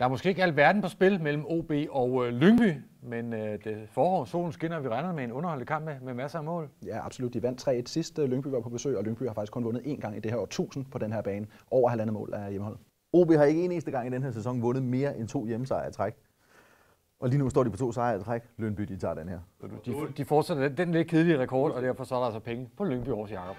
Der er måske ikke alverden på spil mellem OB og øh, Lyngby, men øh, det forår, solen skinner, og vi regner med en underholdende kamp med, med masser af mål. Ja, absolut. De vandt 3-1 sidst. Øh, Lyngby var på besøg, og Lyngby har faktisk kun vundet én gang i det her år 1000 på den her bane. Over halvandet mål af hjemmeholdet. OB har ikke en eneste gang i den her sæson vundet mere end to hjemmesejre i træk. Og lige nu står de på to sejre i træk. Lyngby, de tager den her. De, de fortsætter den, den lidt kedelige rekord, og derfor så er der altså penge på Lyngby Aarhus Jakob.